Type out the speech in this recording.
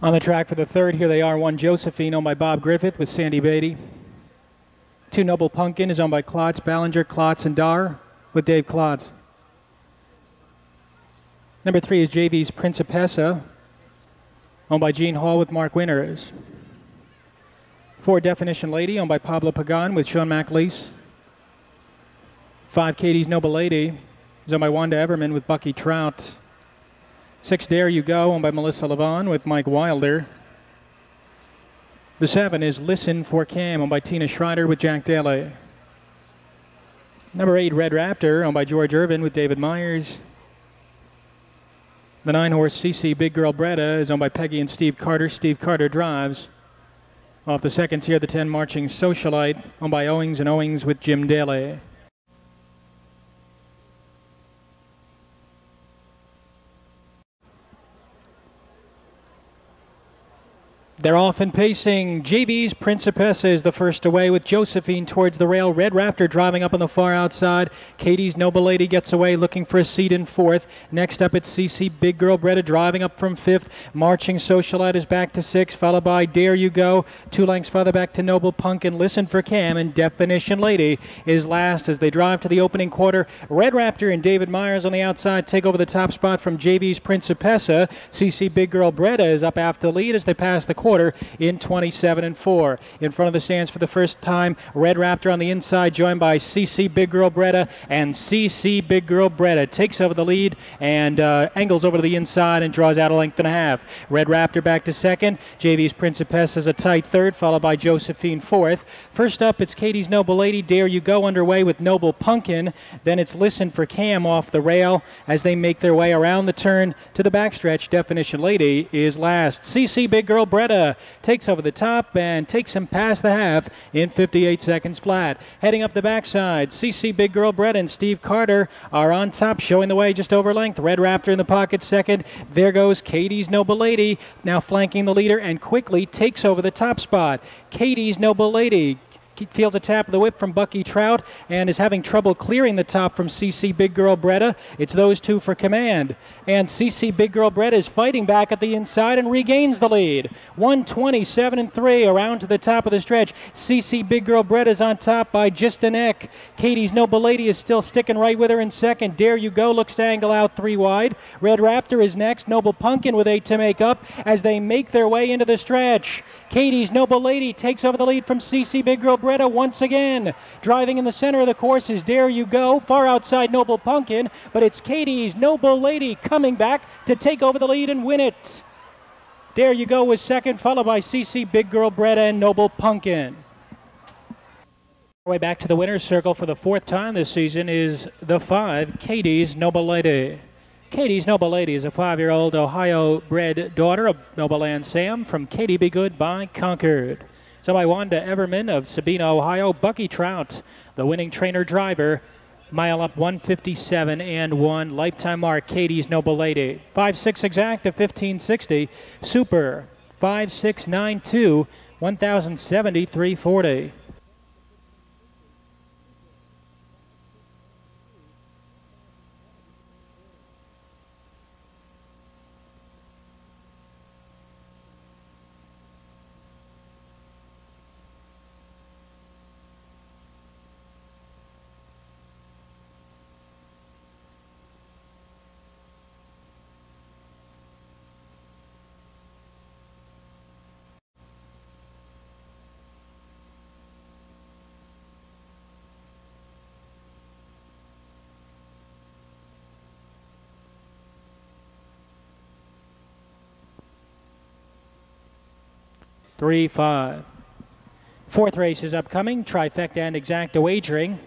On the track for the third, here they are. One Josephine, owned by Bob Griffith with Sandy Beatty. Two Noble Pumpkin is owned by Klotz, Ballinger, Klotz, and Dar with Dave Klotz. Number three is JV's Principessa, owned by Gene Hall with Mark Winters. Four Definition Lady, owned by Pablo Pagan with Sean McLeese. Five Katie's Noble Lady, is owned by Wanda Everman with Bucky Troute. Six Dare You Go, owned by Melissa Levon with Mike Wilder. The seven is Listen for Cam, owned by Tina Schreider with Jack Daly. Number eight, Red Raptor, owned by George Irvin with David Myers. The nine horse CC Big Girl Bretta is owned by Peggy and Steve Carter. Steve Carter drives. Off the second tier, the 10 Marching Socialite, owned by Owings and Owings with Jim Daly. They're off and pacing. JV's Principessa is the first away with Josephine towards the rail. Red Raptor driving up on the far outside. Katie's Noble Lady gets away looking for a seat in fourth. Next up it's CC Big Girl Bretta driving up from fifth. Marching Socialite is back to sixth, followed by Dare You Go. Two lengths further back to Noble Punk and Listen for Cam. And Definition Lady is last as they drive to the opening quarter. Red Raptor and David Myers on the outside take over the top spot from JV's Principessa. CC Big Girl Bretta is up after the lead as they pass the quarter quarter in 27 and 4. In front of the stands for the first time, Red Raptor on the inside, joined by CC Big Girl Bretta and CC Big Girl Bretta takes over the lead and uh, angles over to the inside and draws out a length and a half. Red Raptor back to second. JV's Principessa is a tight third, followed by Josephine fourth. First up, it's Katie's Noble Lady. Dare You Go underway with Noble Pumpkin. Then it's Listen for Cam off the rail as they make their way around the turn to the backstretch. Definition Lady is last. CC Big Girl Bretta takes over the top and takes him past the half in 58 seconds flat. Heading up the backside, CC Big Girl Brett and Steve Carter are on top, showing the way just over length. Red Raptor in the pocket second. There goes Katie's Noble Lady, now flanking the leader and quickly takes over the top spot. Katie's Noble Lady feels a tap of the whip from Bucky Troute and is having trouble clearing the top from CC Big Girl Bretta. It's those two for command. And CC Big Girl Bretta is fighting back at the inside and regains the lead. 127 and 3 around to the top of the stretch. CC Big Girl Bretta is on top by just a neck. Katie's Noble Lady is still sticking right with her in second. Dare You Go looks to angle out three wide. Red Raptor is next. Noble Pumpkin with eight to make up as they make their way into the stretch. Katie's Noble Lady takes over the lead from CC Big Girl Bretta once again. Driving in the center of the course is Dare You Go, far outside Noble Pumpkin, but it's Katie's Noble Lady coming back to take over the lead and win it. Dare You Go was second, followed by CC Big Girl Bretta and Noble Pumpkin. Way back to the winner's circle for the fourth time this season is the five, Katie's Noble Lady. Katie's Noble Lady is a five-year-old Ohio-bred daughter of Noble and Sam from Katie Be Good by Concord. So by Wanda Everman of Sabina, Ohio, Bucky Troute, the winning trainer driver, mile up 157 and 1 lifetime mark katie's noble lady. 5-6 exact to 1560 super 5692 1070 340 three, five. Fourth race is upcoming, trifecta and exacta wagering.